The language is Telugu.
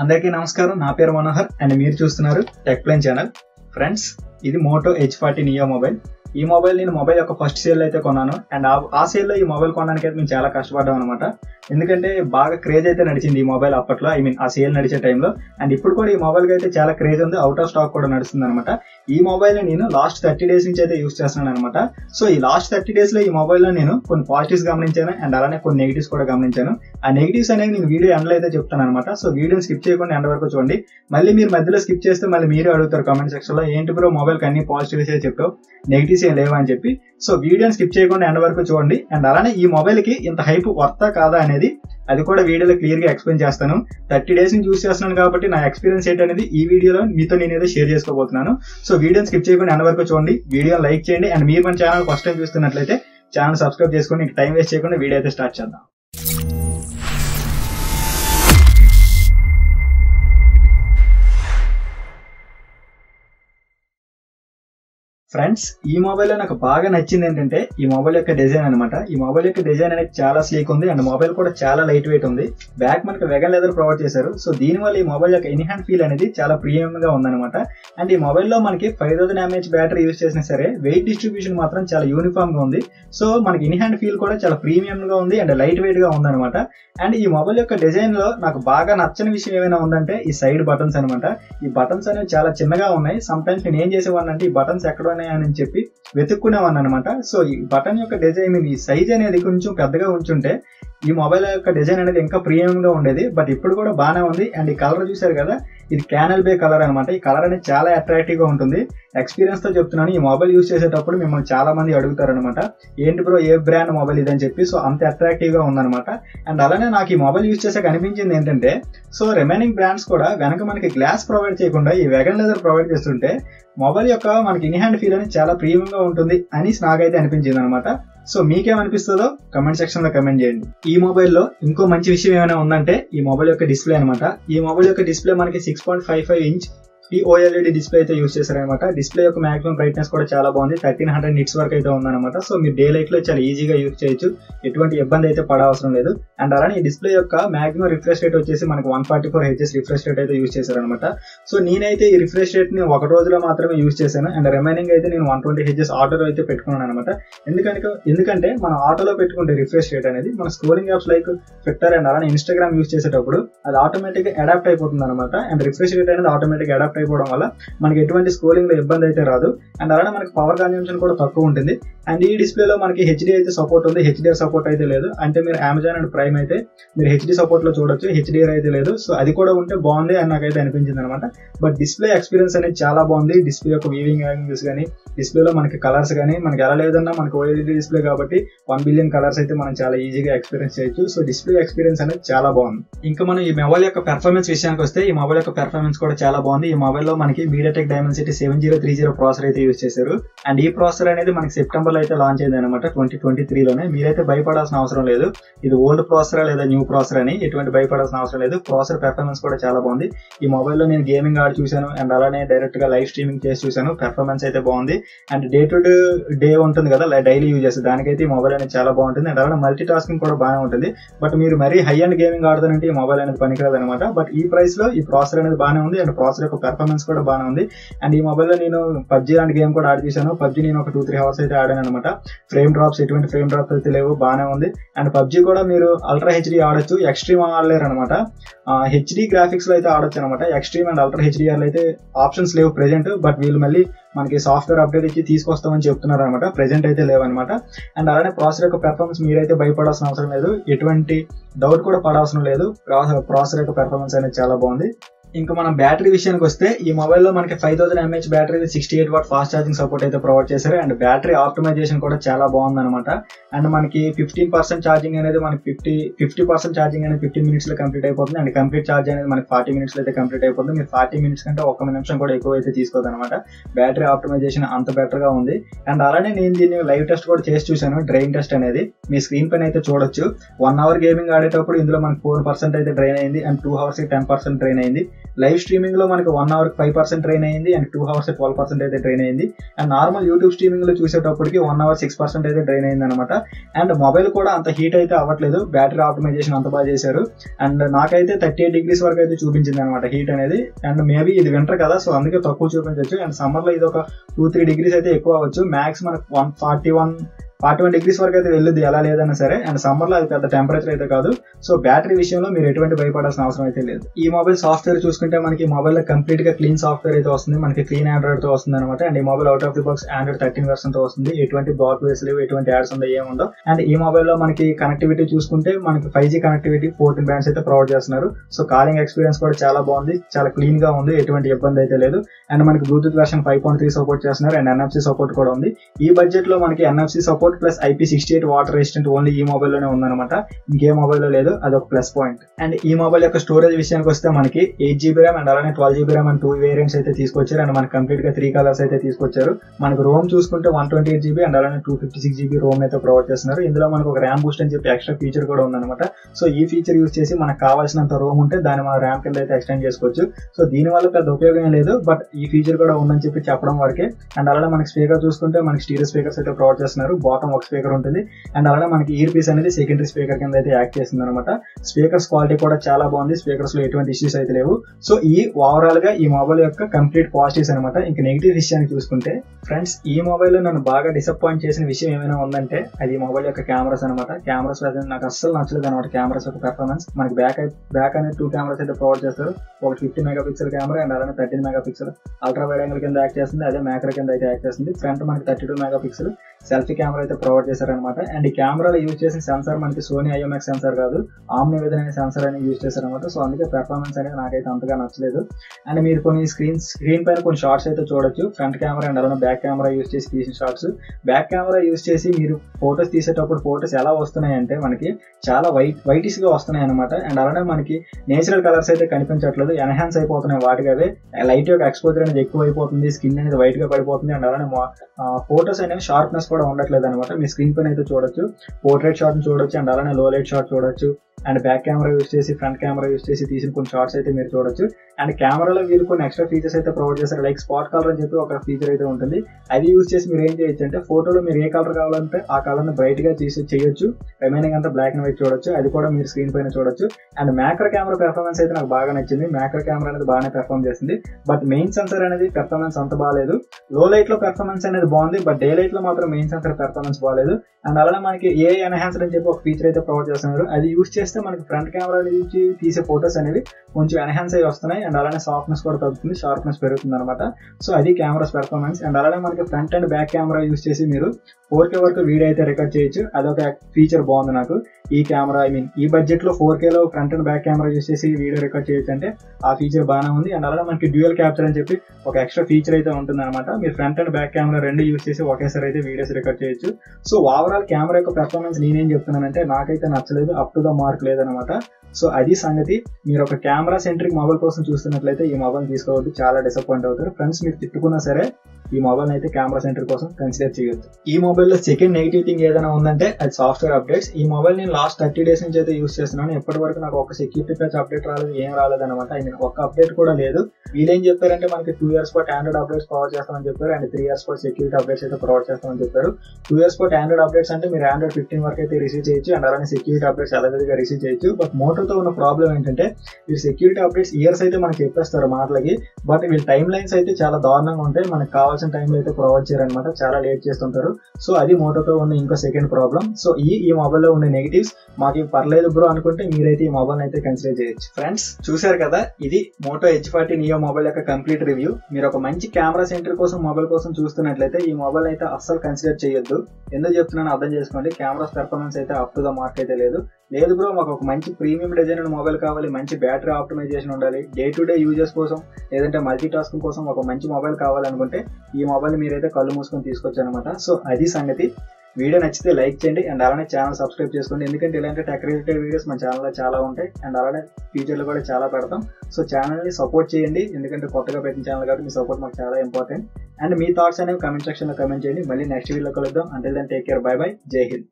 అందరికీ నమస్కారం. నా పేరు మనోహర్ అండ్ మీరు చూస్తున్నారు టెక్ ప్లేన్ ఛానల్ ఫ్రెండ్స్ ఇది Moto H forty Neo mobile ఈ మొబైల్ నేను మొబైల్ యొక్క ఫస్ట్ సేల్ అయితే కొన్నాను. అండ్ ఆ సేల్లో ఈ మొబైల్ కొనడానికి అయితే మేము చాలా కష్టపడ్డాం అనమాట ఎందుకంటే బాగా క్రేజ్ అయితే నడిచింది ఈ మొబైల్ అప్పట్లో ఐ మీన్ ఆ సేల్ నడిచే టైంలో అండ్ ఇప్పుడు కూడా ఈ మొబైల్ అయితే చాలా క్రేజ్ ఉంది. అవుట్ ఆఫ్ స్టాక్ కూడా నడుస్తుంది అనమాట ఈ మొబైల్ నేను లాస్ట్ థర్టీ డేస్ నుంచి అయితే యూస్ చేస్తున్నాను అనమాట సో ఈ లాస్ట్ థర్టీ డేస్లో ఈ మొబైల్లో నేను కొన్ని పాజిటివ్స్ గమనించాను. అండ్ అలానే కొన్ని నెగిటివ్స్ కూడా గమనించాను. ఆ నెగిటివ్స్ అనేవి నేను వీడియో ఎండ్లో అయితే చెప్తాను అనమాట సో వీడియోని స్కిప్ చేయకుండా ఎండ్ వరకు చూడండి. మళ్ళీ మీరు మధ్యలో స్కిప్ చేస్తే మళ్ళీ మీరే అడుగుతారు కామెంట్ సెక్షన్లో ఏంటి బ్రో మొబైల్ అన్ని పాజిటివ్స్ చెప్పావు? నెగిటివ్స్ ఏం లేవా? అని చెప్పి. సో వీడియోని స్కిప్ చేయకుండా ఎండ్ వరకు చూడండి. అండ్ అలానే ఈ మొబైల్కి ఇంత హైప్ వర్తా కాదా అనేది అది కూడా వీడియోలో క్లియర్గా ఎక్స్ప్లెయిన్ చేస్తాను. థర్టీ డేస్ నుంచి యూస్ చేస్తున్నాను కాబట్టి నా ఎక్స్పీరియన్స్ ఏంటనేది ఈ వీడియోలో మీతో నేను షేర్ చేసుకోబోతున్నాను. సో వీడియోని స్కిప్ చేయకుండా ఎండ్ వరకు చూడండి. వీడియో లైక్ చేయండి. అండ్ మీరు మన ఛానల్ ఫస్ట్ టైం చూస్తున్నట్లయితే ఛానల్ సబ్స్క్రైబ్ చేసుకొని టైం వేస్ట్ చేయకుండా వీడియో అయితే స్టార్ట్ చేద్దాం. ఫ్రెండ్స్ ఈ మొబైల్లో నాకు బాగా నచ్చింది ఏంటంటే ఈ మొబైల్ యొక్క డిజైన్ అనమాట ఈ మొబైల్ యొక్క డిజైన్ అనేది చాలా స్లీక్ ఉంది. అండ్ మొబైల్ కూడా చాలా లైట్ వెయిట్ ఉంది. బ్యాక్ మనకి వెగన్ లెదర్ ప్రొవైడ్ చేశారు. సో దీని వల్ల ఈ మొబైల్ యొక్క ఇన్ హ్యాండ్ ఫీల్ అనేది చాలా ప్రీమియం గా ఉందన్నమాట. అండ్ ఈ మొబైల్లో మనకి five thousand mAh battery use చేసినా సరే వెయిట్ డిస్ట్రిబ్యూషన్ మాత్రం చాలా యూనిఫామ్గా ఉంది. సో మనకి ఇన్ హ్యాండ్ ఫీల్ కూడా చాలా ప్రీమియం గా ఉంది అండ్ లైట్ వెయిట్గా ఉందన్నమాట. అండ్ ఈ మొబైల్ యొక్క డిజైన్లో నాకు బాగా నచ్చని విషయం ఏమైనా ఉందంటే ఈ సైడ్ బటన్స్ అనమాట ఈ బటన్స్ అనేవి చాలా చిన్నగా ఉన్నాయి. సమ్ టైమ్స్ నేను ఏం చేసేవాడిని అంటే ఈ బటన్స్ ఎక్కడ అని చెప్పి వెతుక్కునేవాన్ని అనమాట సో ఈ బటన్ యొక్క డిజైన్ ఈ సైజ్ అనేది కొంచెం పెద్దగా ఉంచుంటే ఈ మొబైల్ యొక్క డిజైన్ అనేది ఇంకా ప్రీమియం గా ఉండేది. బట్ ఇప్పుడు కూడా బాగానే ఉంది. అండ్ ఈ కలర్ చూసారు కదా ఇది క్యానల్ బే కలర్ అనమాట ఈ కలర్ అనేది చాలా అట్రాక్టివ్గా ఉంటుంది. ఎక్స్పీరియన్స్తో చెప్తున్నాను ఈ మొబైల్ యూస్ చేసేటప్పుడు మిమ్మల్ని చాలా మంది అడుగుతారనమాట ఏంటి బ్రో ఏ బ్రాండ్ మొబైల్ ఇదని చెప్పి. సో అంత అట్రాక్టివ్గా అండ్ అలానే నాకు ఈ మొబైల్ యూస్ చేసాక అనిపించింది ఏంటంటే సో రిమైనింగ్ బ్రాండ్స్ కూడా వెనక మనకి గ్లాస్ ప్రొవైడ్ చేయకుండా ఈ వెగన్ లెదర్ ప్రొవైడ్ చేస్తుంటే మొబైల్ యొక్క మనకి ఇన్ హ్యాండ్ ఫీల్ అనేది చాలా ప్రీమియం గా ఉంటుంది అని నాకైతే అనిపించింది అనమాట సో మీకేమనిపిస్తుందో కమెంట్ సెక్షన్లో కమెంట్ చేయండి. ఈ మొబైల్లో ఇంకో మంచి విషయం ఏమైనా ఉందంటే ఈ మొబైల్ యొక్క డిస్ప్లే అనమాట ఈ మొబైల్ యొక్క డిస్ప్లే మనకి six point five five inch ఈ ఓఎల్ఈడి డిస్ప్లే అయితే యూస్ చేశారనమాట డిస్ప్లే యొక్క మాక్సిమం బ్రైట్నెస్ కూడా చాలా బాగుంది. థర్టీన్ హండ్రెడ్ నిట్స్ వరకు అయితే ఉందన్నమాట. సో మీరు డే లైట్లో చాలా ఈజీగా యూస్ చేయొచ్చు. ఎటువంటి ఇబ్బంది అయితే పడవసరం లేదు. అండ్ అలానే ఈ డిస్ప్లే యొక్క మాక్సిమం రిఫ్రెష్ రేట్ వచ్చేసి మనకు one forty four Hz refresh rate అయితే యూస్ చేశారనమాట సో నేనైతే ఈ రిఫ్రెష్ రేట్ని ఒక రోజులో మాత్రమే యూస్ చేశాను. అండ్ రిమైనింగ్ అయితే నేను వన్ ట్వంటీ హెచ్ఎస్ ఆటోలో అయితే పెట్టుకున్నాను అనమాట ఎందుకంటే ఎందుకంటే మనం ఆటోలో పెట్టుకుంటే రిఫ్రెష్ రేట్ అనేది మన scrolling apps like Twitter and అలానే ఇన్స్టాగ్రామ్ యూస్ చేసేటప్పుడు అది ఆటోమేటిక్గా అడాప్ట్ అయిపోతుంది అనమాట అండ్ రిఫ్రెష్ రేట్ అనేది ఆటోమేటిక్ అడాప్ట్ అయిపోవడం వల్ల మనకి ఎటువంటి స్కోరింగ్లో ఇబ్బంది అయితే రాదు. అండ్ అలానే మనకి పవర్ కన్జంప్షన్ కూడా తక్కువ ఉంటుంది. అండ్ ఈ డిస్ప్లేలో మనకి హెచ్డి అయితే సపోర్ట్ ఉంది. హెచ్డిఆర్ సపోర్ట్ అయితే లేదు. అంటే మీరు అమెజాన్ అండ్ ప్రైమ్ అయితే మీరు హెచ్డి సపోర్ట్లో చూడొచ్చు. హెచ్డీఆర్ అయితే లేదు. సో అది కూడా ఉంటే బాగుంది అని నాకైతే అనిపించింది అనమాట బట్ డిస్ప్లే ఎక్స్పీరియన్స్ అనేది చాలా బాగుంది. డిస్ప్లే యొక్క వీవింగ్ యాంగిల్స్ కానీ డిస్ప్లేలో మనకి కలర్స్ కానీ మనకి ఎలా లేదన్నా మనకి ఓఎల్ఈడి డిస్ప్లే కాబట్టి వన్ బిలియన్ కలర్స్ అయితే మనం చాలా ఈజీగా ఎక్స్పీరియన్స్ చేయొచ్చు. సో డిస్ప్లే ఎక్స్పీరియన్స్ అనేది చాలా బాగుంది. ఇంకా మనం ఈ మొబైల్ యొక్క పెర్ఫార్మెన్స్ విషయానికి వస్తే ఈ మొబైల్ యొక్క పెర్ఫార్మెన్స్ కూడా చాలా బాగుంది. ఈ మొబైల్లో మనకి MediaTek Dimensity seven zero three zero processor అయితే యూస్ చేశారు. అండ్ ఈ ప్రాసెసర్ అనేది మనకి సెప్టెంబర్లో అయితే లాంచ్ అయింది అనమాట ట్వంటీ ట్వంటీ త్రీ లోనే. మీరైతే భయపడాల్సిన అవసరం లేదు. ఇది ఓల్డ్ ప్రాసెసర్ లేదా న్యూ ప్రాసెసర్ అని ఎటువంటి భయపడాల్సిన అవసరం లేదు. ప్రాసెసర్ పెర్ఫార్మెన్స్ కూడా చాలా బాగుంది. ఈ మొబైల్లో నేను గేమింగ్ ఆడి చూశాను అండ్ అలానే డైరెక్ట్గా లైవ్ స్ట్రీమింగ్ చేసి చూశాను. పెర్ఫార్మెన్స్ అయితే బాగుంది. And day to day day ఉంటుంది కదా డైలీ యూజ్ చేస్తే దానికైతే ఈ మొబైల్ అనేది చాలా బాగుంటుంది. అండ్ అలానే మల్టీ టాస్కింగ్ కూడా బాగానే ఉంటుంది. బట్ మీరు మరీ హై అండ్ గేమింగ్ ఆడుతానంటే ఈ మొబైల్ అనేది పనికిరాదు అనమాట బట్ ఈ ప్రైస్లో ఈ ప్రాసెసర్ అనేది బాగానే ఉంది. అండ్ ప్రాసెసర్ యొక్క పెర్ఫార్మెన్స్ కూడా బాగానే ఉంది. అండ్ ఈ మొబైల్లో నేను పబ్జీ లాంటి గేమ్ కూడా ఆడి చేశాను. పబ్జీ నేను ఒక టూ త్రీ అవర్స్ అయితే ఆడాను అనమాట ఫ్రేమ్ డ్రాప్స్ ఎటువంటి ఫ్రేమ్ డ్రాప్స్ అయితే లేవు బాగానే ఉంది. అండ్ పబ్జి కూడా మీరు అల్ట్రా హెచ్డి ఆడొచ్చు. ఎక్స్ట్రీమ్ ఆడలేరు అనమాట హెచ్డి గ్రాఫిక్స్లో అయితే ఆడొచ్చు అనమాట ఎక్స్ట్రీమ్ అండ్ అల్ట్రా హెచ్డిఆర్ అయితే ఆప్షన్స్ లేవు ప్రెజెంట్ బట్ వీళ్ళు మళ్ళీ మనకి సాఫ్ట్వేర్ అప్డేట్ ఇచ్చి తీసుకొస్తామని చెప్తున్నారు అనమాట ప్రెజెంట్ అయితే లేవన్నమాట అండ్ అలానే ప్రాసెసర్ యొక్క పెర్ఫార్మెన్స్ మీరైతే భయపడాల్సిన అవసరం లేదు. ఎటువంటి డౌట్ కూడా పడాల్సిన లేదు. ప్రాసెసర్ యొక్క పెర్ఫార్మెన్స్ అనేది చాలా బాగుంది. ఇంకా మనం బ్యాటరీ విషయానికి వస్తే ఈ మొబైల్లో మనకి five thousand mAh battery sixty eight watt fast charging support అయితే ప్రొవైడ్ చేశారు. అండ్ బ్యాటరీ ఆప్టిమైజేషన్ కూడా చాలా బాగుంది అనమాట అండ్ మనకి ఫిఫ్టీన్ పర్సెంట్ ఛార్జింగ్ అనేది మనకి ఫిఫ్టీ ఫిఫ్టీ పర్సెంట్ ఛార్జింగ్ అనేది ఫిఫ్టీన్ మినిట్స్లో కంప్లీట్ అయిపోతుంది. అండ్ కంప్లీట్ ఛార్జ్ అనేది మనకి ఫార్టీ మినిట్స్లో అయితే కంప్లీట్ అయిపోతుంది. మీరు ఫార్టీ మినిట్స్ కంటే ఒక నిమిషం కూడా ఎక్కువ అయితే తీసుకోదు అనమాట బ్యాటరీ ఆప్టిమైజేషన్ అంత బెటర్గా ఉంది. అండ్ అలానే నేను దీన్ని లైవ్ టెస్ట్ కూడా చేసి చూశాను డ్రైన్ టెస్ట్ అనేది. మీ స్క్రీన్ పైన అయితే చూడొచ్చు. వన్ అవర్ గేమింగ్ ఆడేటప్పుడు ఇందులో మనకి ఫోర్ పర్సెంట్ అయితే డ్రైన్ అయింది. And two hours ten percent drain అయింది. లైవ్ స్ట్రీమింగ్లో మనకి one hour five percent drain అయింది and two hours twelve percent అయితే ట్రైన్ అయింది. అండ్ నార్మల్ యూట్యూబ్ స్ట్రీమింగ్లో చూసేటప్పటికి వన్ అవర్ సిక్స్ పర్సెంట్ అయితే ట్రైన్ అయింది అనమాట అండ్ మొబైల్ కూడా అంత హీట్ అయితే అవ్వట్లేదు. బ్యాటరీ ఆప్టిమైజేషన్ అంత బాగా చేశారు. అండ్ నాకైతే థర్టీ ఎయిట్ డిగ్రీస్ వరకు అయితే చూపించింది అనమాట హీట్ అనేది. అండ్ మేబీ ఇది వింటర్ కదా సో అందుకే తక్కువ చూపించవచ్చు అండ్ సమ్మర్లో ఇది ఒక టూ త్రీ డిగ్రీస్ అయితే ఎక్కువ అవ్వచ్చు. మ్యాక్స్ మనకు one forty one forty one degrees వరకు అయితే వెళ్ళుద్ది ఎలా లేదన్నా సరే. అండ్ సమ్మర్లో అది పెద్ద టెంపరేచర్ అయితే కాదు. సో బ్యాటరీ విషయంలో మీరు ఎటువంటి భయపడాల్సిన అవసరం అయితే లేదు. ఈ మొబైల్ సాఫ్ట్వేర్ చూసుకుంటే మనకి మొబైల్లో కంప్లీట్గా క్లీన్ సాఫ్ట్వేర్ అయితే వస్తుంది. మనకి క్లీన్ ఆండ్రాయిడ్తో వస్తుంది అనమాట అండ్ ఈ mobile out of the box Android thirteen వర్షన్తో వస్తుంది. ఎటువంటి బ్లాక్ వేస్ లేవు ఎటువంటి యాడ్స్ ఉందో ఏముండో అండ్ ఈ మొబైల్లో మనకి కనెక్టివిటీ చూసుకుంటే మనకి five G connectivity fourteen bands అయితే ప్రొవైడ్ చేస్తున్నారు. సో కాలింగ్ ఎక్స్పీరియన్స్ కూడా చాలా బాగుంది. చాలా క్లీన్గా ఉంది. ఎటువంటి ఇబ్బంది అయితే లేదు. అండ్ మనకి Bluetooth version five point three support చేస్తున్నారు. అండ్ ఎన్ఎఫ్సి సపోర్ట్ కూడా ఉంది. ఈ బడ్జెట్లో మనకి NFC support plus IP sixty eight water resistant only ఈ మొబైల్లోనే ఉందన్నమాట. ఇంకే మొబైల్లో లేదు అది ఒక ప్లస్ పాయింట్ అండ్ ఈ మొబైల్ యొక్క స్టోరేజ్ విషయానికి వస్తే మనకి ఎయిట్ జీబీ ర్యామ్ అండ్ అలానే twelve GB RAM and two variants అయితే తీసుకొచ్చారు. అండ్ మనకి కంప్లీట్గా త్రీ కలర్స్ అయితే తీసుకొచ్చారు. మనకు రోమ్ చూసుకుంటే one twenty eight GB and అలానే two fifty six GB ROM అయితే ప్రొవైడ్ చేస్తున్నారు. ఇందులో మనకు ఒక ర్యామ్ బూస్ట్ అని చెప్పి ఎక్స్ట్రా ఫీచర్ కూడా ఉందన్నమాట. సో ఈ ఫీచర్ యూస్ చేసి మనకు కావాల్సినంత రోమ్ ఉంటే దాన్ని మన ర్యామ్ కింద అయితే ఎక్స్టెండ్ చేసుకోవచ్చు. సో దీని వల్ల పెద్ద ఉపయోగం లేదు బట్ ఈ ఫీచర్ కూడా ఉందని చెప్పి చెప్పడం వరకే. అండ్ అలానే మనకి స్పీకర్ చూసుకుంటే మనకి స్టీరియో స్పీకర్స్ అయితే ప్రొవైడ్ చేస్తున్నారు. మొత్తం ఒక స్పీకర్ ఉంటుంది. అండ్ అలాగే మనకి ఇయర్ పీస్ అనేది సెకండరీ స్పీకర్ కింద అయితే యాక్ట్ చేస్తుంది అనమాట స్పీకర్స్ క్వాలిటీ కూడా చాలా బాగుంది. స్పీకర్స్లో ఎటువంటి ఇష్యూస్ అయితే లేవు. సో ఈ ఓవరాల్గా ఈ మొబైల్ యొక్క కంప్లీట్ పాజిటివ్స్ అనమాట ఇంకా నెగిటివ్ విషయాన్ని చూసుకుంటే ఫ్రెండ్స్ ఈ మొబైల్లో నన్ను బాగా డిసప్పాయింట్ చేసిన విషయం ఏమైనా ఉందంటే అది మొబైల్ యొక్క కెమెరాస్ అనమాట కెమెరాస్ నాకు అస్సలు నచ్చలేదు అనమాట కెమెరాస్ యొక్క పెర్ఫార్మెన్స్ మనకి బ్యాక్ బ్యాక్ అనేది టూ కెమెరాస్ అయితే ప్రొవైడ్ చేస్తారు. ఒకటి fifty mega pixel camera and అలానే thirteen megapixel ultra wide angle కింద యాక్ట్ చేస్తుంది. అదే మ్యాక్రో కింద అయితే యాక్ట్ చేస్తుంది. ఫ్రంట్ మనకి thirty two megapixel selfie camera అయితే ప్రొవైడ్ చేశారనమాట అండ్ ఈ కెమెరాలో యూజ్ చేసిన సెన్సార్ మనకి సోనీ ఐఎంఎక్స్ సెన్సార్ కాదు ఆమ్ని విధమైన సెన్సార్ అనేది యూజ్ చేశారనమాట సో అందుకే పెర్ఫార్మెన్స్ అనేది నాకైతే అంతగా నచ్చలేదు. అండ్ మీరు కొన్ని స్క్రీన్ స్క్రీన్ పైన కొన్ని షార్ట్స్ అయితే చూడొచ్చు. ఫ్రంట్ కెమెరా అండ్ అలానే బ్యాక్ కెమెరా యూజ్ చేసి తీసిన షార్ట్స్. బ్యాక్ కెమెరా యూజ్ చేసి మీరు ఫొటోస్ తీసేటప్పుడు ఫొటోస్ ఎలా వస్తున్నాయి అంటే మనకి చాలా వైట్ వైటిష్గా వస్తున్నాయి అనమాట అండ్ అలానే మనకి నేచురల్ కలర్స్ అయితే కనిపించట్లేదు. ఎన్హాన్స్ అయిపోతున్నాయి వాటికి అవే. లైట్ యొక్క ఎక్స్పోజర్ అనేది ఎక్కువ అయిపోతుంది స్కిన్ అనేది వైట్గా పడిపోతుంది. అండ్ అలానే ఫొటోస్ అనేవి షార్ప్నెస్ కూడా ఉండట్లేదు అనమాట మీ స్క్రీన్ పైన అయితే చూడొచ్చు. పోర్ట్రేట్ షాట్ చూడొచ్చు అండ్ అలానే లో లైట్ షాట్ చూడొచ్చు. అండ్ బ్యాక్ కెమెరా యూస్ చేసి ఫ్రంట్ కెమెరా యూస్ చేసి తీసిన కొన్ని షార్ట్స్ అయితే మీరు చూడొచ్చు. అండ్ కెమెరాలో వీళ్ళు కొన్ని ఎక్స్ట్రా ఫీచర్స్ అయితే ప్రొవైడ్ చేస్తారు లైక్ స్పాట్ కలర్ అని చెప్పి ఒక ఫీచర్ అయితే ఉంటుంది. అది యూస్ చేసి మీరు ఏం చేయొచ్చు అంటే ఫోటోలో మీరు ఏ కలర్ కావాలంటే ఆ కలర్ని బ్రైట్గా చేసి చేయొచ్చు. రిమైనింగ్ అంతా బ్లాక్ అండ్ వైట్ చూడొచ్చు. అది కూడా మీరు స్క్రీన్ పైన చూడొచ్చు. అండ్ మ్యాక్రో కెమెరా పెర్ఫార్మెన్స్ అయితే నాకు బాగా నచ్చింది. మ్యాక్రో కెమెరా అనేది బాగానే పెర్ఫార్మ్ చేసింది. బట్ మెయిన్ సెన్సర్ అనేది పెర్ఫార్మెన్స్ అంత బాగాలేదు. లో లైట్లో పెర్ఫార్మెన్స్ అనేది బాగుంది. బట్ డే లైట్లో మాత్రం మెయిన్ సెన్సర్ పెర్ఫార్మెన్స్ బాగాలేదు అండ్ అలానే మనకి ఏ ఎన్హాన్సర్ అని చెప్పి ఒక ఫీచర్ అయితే ప్రొవైడ్ చేస్తున్నారు. అది యూస్ చేస్తే మనకి ఫ్రంట్ కెమెరా నుంచి తీసే ఫొటోస్ అనేవి కొంచెం ఎన్హాన్స్ అయ్యి వస్తున్నాయి. అండ్ అలానే సాఫ్ట్నెస్ కూడా తగ్గుతుంది షార్ప్నెస్ పెరుగుతుంది అనమాట సో అది కెమెరాస్ పెర్ఫార్మెన్స్ అండ్ అలానే మనకి front and back camera use చేసి మీరు ఫోర్ కే వరకు వీడియో అయితే రికార్డ్ చేయొచ్చు. అదొక ఫీచర్ బాగుంది నాకు. ఈ కెమెరా ఐ మీన్ ఈ బడ్జెట్లో four Khelo front and back camera use video record చేయొచ్చు అంటే ఆ ఫీచర్ బాగానే ఉంది. అండ్ అలాగే మనకి డ్యూయల్ క్యాప్చర్ అని చెప్పి ఒక ఎక్స్ట్రా ఫీచర్ అయితే ఉంటుంది అనమాట మీరు ఫ్రంట్ అండ్ బ్యాక్ కెమెరా రెండు యూస్ చేసి ఒకేసారి అయితే వీడియోస్ రికార్డ్ చేయొచ్చు. సో ఓవరాల్ కెమెరా యొక్క పెర్ఫార్మెన్స్ నేనేం చెప్తున్నానంటే నాకైతే నచ్చలేదు అప్ టు ద మార్క్ లేదనమాట సో అది సంగతి. మీరు ఒక కెమెరా సెంట్రిక్ మొబైల్ కోసం చూస్తున్నట్లయితే ఈ మొబైల్ తీసుకోవద్దు. చాలా డిసప్పాయింట్ అవుతారు. ఫ్రెండ్స్ మీరు తిట్టుకున్నా సరే ఈ మొబైల్ అయితే కెమెరా సెంటర్ కోసం కన్సిడర్ చేయొచ్చు. ఈ మొబైల్లో సెకండ్ నెగిటివ్ థింగ్ ఏదైనా ఉందంటే అది సాఫ్ట్వేర్ అప్డేట్స్ ఈ మొబైల్ నేను లాస్ట్ థర్టీ డేస్ నుంచి అయితే యూస్ చేస్తున్నాను. ఇప్పటి వరకు నాకు ఒక సెక్యూరిటీ ప్యాచ్ అప్డేట్ రాలేదు ఏం రాలేదు అనమాట ఐ మీన్ ఒక అప్డేట్ కూడా లేదు. వీళ్ళేం చెప్పారంటే మనకి టూ ఇయర్స్ పాటు ఆండ్రాయిడ్ అప్డేట్స్ ప్రొవైడ్ చేస్తామని చెప్పారు. అండ్ త్రీ ఇయర్స్ పాటు సెక్యూరిటీ అప్డేట్స్ అయితే ప్రొవైడ్ చేస్తామని చెప్పారు. టూ ఇయర్స్ పాటు ఆండ్రాయిడ్ అప్డేట్స్ అంటే మీరు ఆండ్రాయిడ్ ఫిఫ్టీన్ వరకు అయితే రిసీవ్ చేయొచ్చు. అండ్ అలానే సెక్యూరిటీ అప్డేట్స్ విధిగా రిసీవ్ చేయొచ్చు. బట్ మోటోతో ఉన్న ప్రాబ్లం ఏంటంటే మీరు సెక్యూరిటీ అప్డేట్స్ ఇయర్స్ అయితే మనకి చెప్పేస్తారు మాటలకి. బట్ వీళ్ళ టైం లైన్స్ అయితే చాలా దారుణంగా ఉంటాయి. మనకు కావాల్సిన టైంలో అయితే ప్రొవైడ్ చేయరనమాట చాలా లేట్ చేస్తుంటారు. సో అది మోటోతో ఉన్న ఇంకో సెకండ్ ప్రాబ్లం సో ఈ ఈ మొబైల్లో ఉండే నెగిటివ్స్ మాకు పర్లేదు బ్రో అనుకుంటే మీరైతే ఈ మొబైల్ అయితే కన్సిడర్ చేయొచ్చు. ఫ్రెండ్స్ చూసారు కదా? ఇది Moto H forty Neo mobile యొక్క కంప్లీట్ రివ్యూ మీరు ఒక మంచి కెమెరా సెంటర్ కోసం మొబైల్ కోసం చూస్తున్నట్లయితే ఈ మొబైల్ అయితే అస్సలు కన్సిడర్ చేయొద్దు. ఎందుకు చెప్తున్నాను అర్థం చేసుకోండి. కెమెరాస్ పెర్ఫార్మెన్స్ అయితే అప్ టు ద మార్క్ అయితే లేదు. లేదు బ్రో మాకు ఒక మంచి ప్రీమియం డిజైన్ మొబైల్ కావాలి మంచి బ్యాటరీ ఆప్టిమైజేషన్ ఉండాలి. డే టు డే యూజెస్ కోసం లేదంటే మల్టీ టాస్కింగ్ కోసం ఒక మంచి మొబైల్ కావాలనుకుంటే ఈ మొబైల్ మీరైతే కళ్ళు మూసుకొని తీసుకొచ్చు అనమాట సో అది సంగతి. వీడియో నచ్చితే లైక్ చేయండి అండ్ అలానే ఛానల్ సబ్స్క్రైబ్ చేసుకోండి. ఎందుకంటే ఇలాంటి టెక్ రిలేటెడ్ వీడియోస్ మన ఛానల్లో చాలా ఉంటాయి అండ్ అలానే ఫ్యూచర్లో కూడా చాలా పెడతాం. సో ఛానల్ని సపోర్ట్ చేయండి. ఎందుకంటే కొత్తగా పెట్టిన ఛానల్ కాబట్టి మీ సపోర్ట్ మాకు చాలా ఇంపార్టెంట్ అండ్ మీ థాట్స్ అనేవి కమెంట్ సెక్షన్లో కమెంట్ చేయండి. మళ్ళీ నెక్స్ట్ వీడియోలో కలుద్దాం. అంటే దాన్ని టేక్ కేర్ బై బై జై హింద్